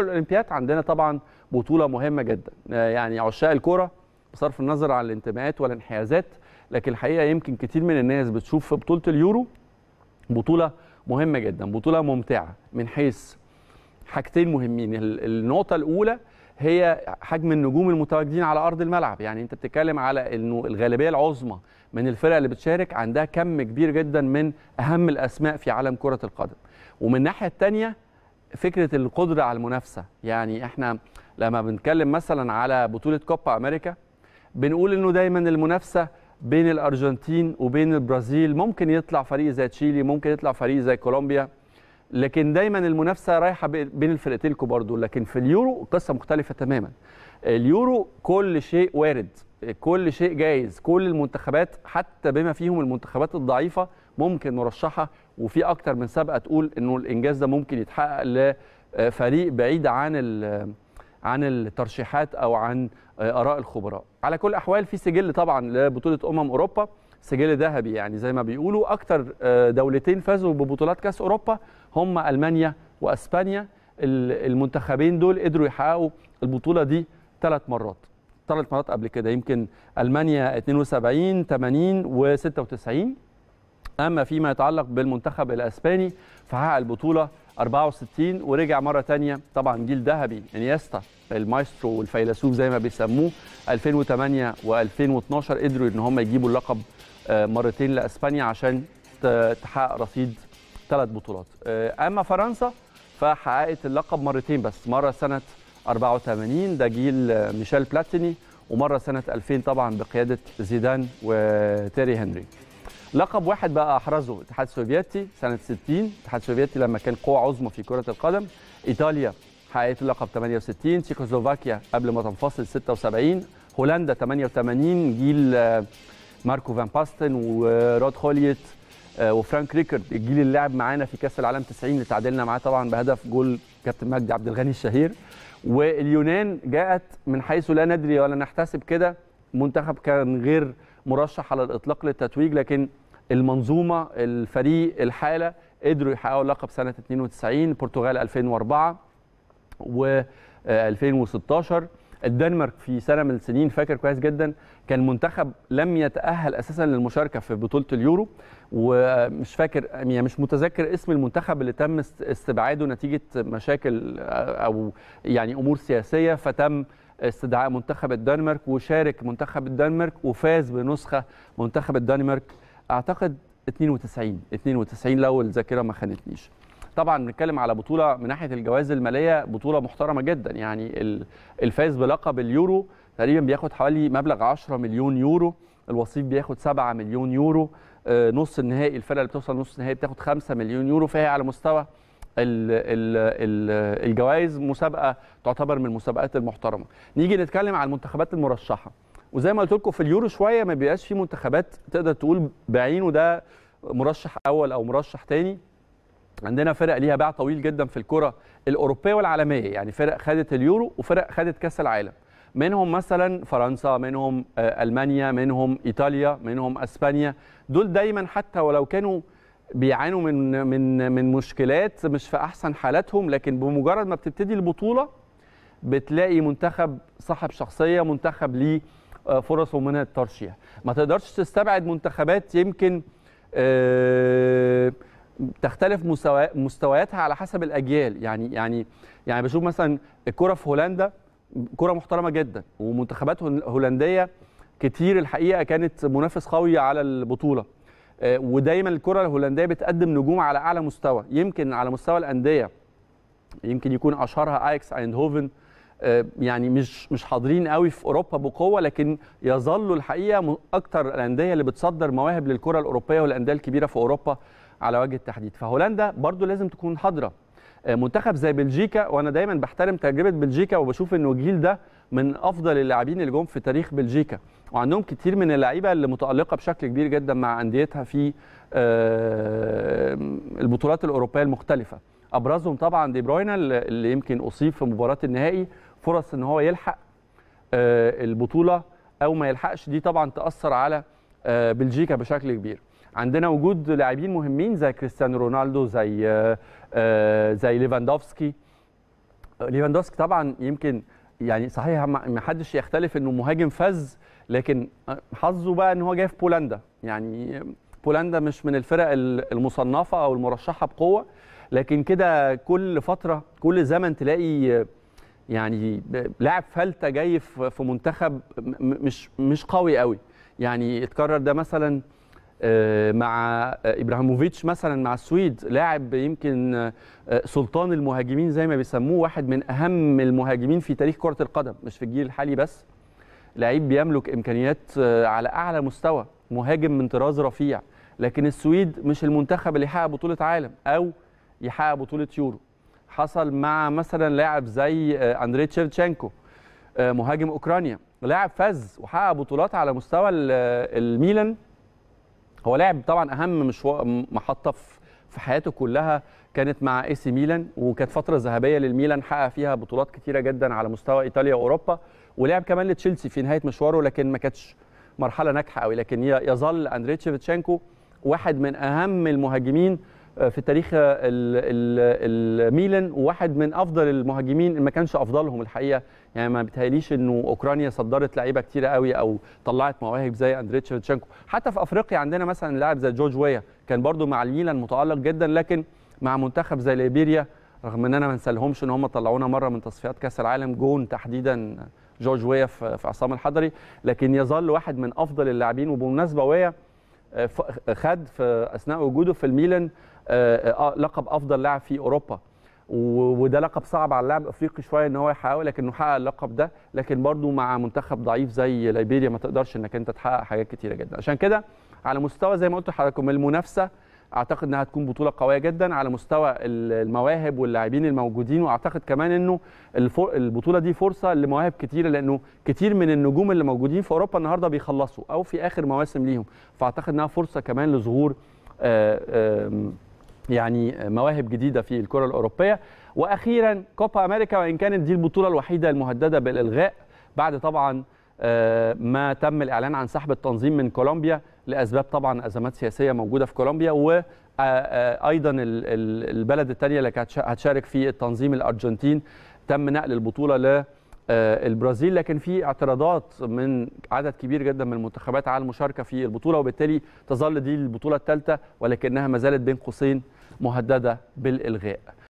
الأولمبياد عندنا طبعا بطولة مهمة جدا. يعني عشاق الكره بصرف النظر عن الانتماءات والانحيازات لكن الحقيقة يمكن كتير من الناس بتشوف بطولة اليورو بطولة مهمة جدا بطولة ممتعة. من حيث حاجتين مهمين. النقطة الأولى هي حجم النجوم المتواجدين على أرض الملعب. يعني أنت بتتكلم على إنه الغالبية العظمى من الفرق اللي بتشارك عندها كم كبير جدا من أهم الأسماء في عالم كرة القدم. ومن الناحية الثانية فكرة القدرة على المنافسة. يعني إحنا لما بنتكلم مثلا على بطولة كوبا أمريكا بنقول إنه دايما المنافسة بين الأرجنتين وبين البرازيل ممكن يطلع فريق زي تشيلي ممكن يطلع فريق زي كولومبيا لكن دايما المنافسة رايحة بين الفرقتين دول. لكن في اليورو قصة مختلفة تماما. اليورو كل شيء وارد كل شيء جايز كل المنتخبات حتى بما فيهم المنتخبات الضعيفة ممكن مرشحه وفي أكتر من سابقه تقول إنه الإنجاز ده ممكن يتحقق لفريق بعيد عن عن الترشيحات أو عن آراء الخبراء. على كل الاحوال في سجل طبعا لبطولة أمم أوروبا. سجل ذهبي يعني زي ما بيقولوا. أكتر دولتين فازوا ببطولات كأس أوروبا هم ألمانيا وأسبانيا. المنتخبين دول قدروا يحققوا البطولة دي ثلاث مرات. ثلاث مرات قبل كده. يمكن ألمانيا 72 80 و96 أما فيما يتعلق بالمنتخب الأسباني فحقق البطولة 64 ورجع مرة ثانية طبعا جيل ذهبي إنيستا المايسترو والفيلسوف زي ما بيسموه. 2008 و2012 قدروا إن هم يجيبوا اللقب مرتين لأسبانيا عشان تحقق رصيد ثلاث بطولات. أما فرنسا فحققت اللقب مرتين بس مرة سنة 84 ده جيل ميشيل بلاتيني ومرة سنة 2000 طبعا بقيادة زيدان وتيري هنري. لقب واحد بقى أحرزه الاتحاد السوفيتي سنة 60 الاتحاد السوفيتي لما كان قوة عظمى في كرة القدم إيطاليا حققت اللقب 68 تشيكوسلوفاكيا قبل ما تنفصل 76 هولندا 88 جيل ماركو فان باستن ورود خوليت وفرانك ريكارد الجيل اللي لعب معانا في كأس العالم 90 اللي تعادلنا معاه طبعا بهدف جول كابتن مجدي عبد الغني الشهير. واليونان جاءت من حيث لا ندري ولا نحتسب كده منتخب كان غير مرشح على الإطلاق للتتويج لكن المنظومة الفريق الحالة قدروا يحققوا اللقب سنة 92 البرتغال 2004 و 2016 الدنمارك في سنة من السنين فاكر كويس جدا كان منتخب لم يتأهل أساسا للمشاركة في بطولة اليورو. ومش فاكر يعني مش متذكر اسم المنتخب اللي تم استبعاده نتيجة مشاكل أو يعني أمور سياسية. فتم استدعاء منتخب الدنمارك وشارك منتخب الدنمارك وفاز بنسخة منتخب الدنمارك أعتقد 92 92 لو الذاكرة ما خانتنيش. طبعا بنتكلم على بطولة من ناحية الجوائز المالية بطولة محترمة جدا. يعني الفاز بلقب اليورو تقريبا بياخد حوالي مبلغ 10 مليون يورو الوصيف بياخد 7 مليون يورو نص النهائي الفرقة اللي بتوصل نص النهائي بتاخد 5 مليون يورو. فهي على مستوى الجوائز مسابقة تعتبر من المسابقات المحترمة. نيجي نتكلم على المنتخبات المرشحة. وزي ما قلت لكم في اليورو شوية ما بيبقاش في منتخبات تقدر تقول بعينه ده مرشح أول أو مرشح ثاني عندنا فرق ليها باع طويل جدا في الكرة الأوروبية والعالمية يعني فرق خدت اليورو وفرق خدت كأس العالم. منهم مثلا فرنسا منهم ألمانيا منهم إيطاليا منهم أسبانيا. دول دايما حتى ولو كانوا بيعانوا من من من مشكلات مش في أحسن حالاتهم لكن بمجرد ما بتبتدي البطولة بتلاقي منتخب صاحب شخصية منتخب ليه فرصه من الترشيح. ما تقدرش تستبعد منتخبات يمكن تختلف مستوياتها على حسب الأجيال. يعني يعني يعني بشوف مثلا الكرة في هولندا كرة محترمة جدا ومنتخبات هولندية كتير الحقيقة كانت منافس قوي على البطولة. ودايما الكرة الهولندية بتقدم نجوم على أعلى مستوى يمكن على مستوى الأندية. يمكن يكون أشهرها اياكس ايندهوفن يعني مش مش حاضرين قوي في أوروبا بقوة لكن يظلوا الحقيقة أكتر الأندية اللي بتصدر مواهب للكرة الأوروبية والأندية الكبيرة في أوروبا على وجه التحديد. فهولندا برضو لازم تكون حاضرة. منتخب زي بلجيكا وأنا دايما بحترم تجربة بلجيكا وبشوف إنه الجيل ده من أفضل اللاعبين اللي جم في تاريخ بلجيكا. وعندهم كتير من اللعيبة اللي متألقة بشكل كبير جدا مع أنديتها في البطولات الأوروبية المختلفة. أبرزهم طبعا دي بروينا اللي يمكن أصيب في مباراة النهائي فرص إن هو يلحق البطولة أو ما يلحقش دي طبعا تأثر على بلجيكا بشكل كبير. عندنا وجود لاعبين مهمين زي كريستيانو رونالدو زي زي ليفاندوفسكي. ليفاندوسكي طبعا يمكن يعني صحيح ما حدش يختلف إنه مهاجم فذ لكن حظه بقى إن هو جاي في بولندا. يعني بولندا مش من الفرق المصنفة أو المرشحة بقوة. لكن كده كل فترة كل زمن تلاقي يعني لاعب فلتة جاي في منتخب مش مش قوي قوي. يعني اتكرر ده مثلا مع إبراهيموفيتش مثلا مع السويد لاعب يمكن سلطان المهاجمين زي ما بيسموه واحد من أهم المهاجمين في تاريخ كرة القدم مش في الجيل الحالي بس. لعيب بيملك إمكانيات على أعلى مستوى مهاجم من طراز رفيع. لكن السويد مش المنتخب اللي يحقق بطولة عالم أو يحقق بطولة يورو. حصل مع مثلا لاعب زي اندري شيفتشينكو مهاجم أوكرانيا. لاعب فاز وحقق بطولات على مستوى الميلان. هو لاعب طبعا أهم مشوار محطة في حياته كلها كانت مع AC ميلان وكانت فترة ذهبية للميلان حقق فيها بطولات كتيرة جدا على مستوى إيطاليا وأوروبا. ولعب كمان لتشيلسي في نهاية مشواره لكن ما كانتش مرحلة ناجحة قوي لكن يظل اندري شيفتشينكو واحد من أهم المهاجمين في تاريخ الميلان وواحد من أفضل المهاجمين ما كانش أفضلهم الحقيقة. يعني ما بيتهيأليش إنه أوكرانيا صدرت لعيبة كتيرة قوي أو طلعت مواهب زي اندري شيفتشينكو حتى في أفريقيا عندنا مثلا لاعب زي جورج ويا كان برده مع الميلان متألق جدا لكن مع منتخب زي ليبيريا رغم إن أنا ما انسالهمش إن هم طلعونا مرة من تصفيات كأس العالم جون تحديدا جورج ويا في عصام الحضري. لكن يظل واحد من أفضل اللاعبين وبالمناسبه ويا خد في أثناء وجوده في الميلان لقب أفضل لاعب في أوروبا. وده لقب صعب على اللاعب الافريقي شوية إن هو يحققه لكنه حقق اللقب ده. لكن برضه مع منتخب ضعيف زي ليبيريا ما تقدرش إنك أنت تحقق حاجات كتيرة جدا. عشان كده على مستوى زي ما قلت لحضراتكم المنافسة أعتقد إنها هتكون بطولة قوية جدا على مستوى المواهب واللاعبين الموجودين. وأعتقد كمان إنه البطولة دي فرصة لمواهب كتيرة لأنه كتير من النجوم اللي موجودين في أوروبا النهارده بيخلصوا أو في آخر مواسم ليهم. فأعتقد إنها فرصة كمان لظهور يعني مواهب جديدة في الكرة الأوروبية. وأخيرا كوبا أمريكا وإن كانت دي البطولة الوحيدة المهددة بالإلغاء بعد طبعا ما تم الإعلان عن سحب التنظيم من كولومبيا لأسباب طبعا أزمات سياسية موجودة في كولومبيا. وأيضا البلد الثانية اللي كانت هتشارك في التنظيم الأرجنتين. تم نقل البطولة ل البرازيل. لكن في اعتراضات من عدد كبير جدا من المنتخبات على المشاركة في البطولة وبالتالي تظل دي البطولة الثالثه ولكنها ما زالت بين قوسين مهددة بالإلغاء.